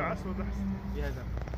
اسود احسن يا هذه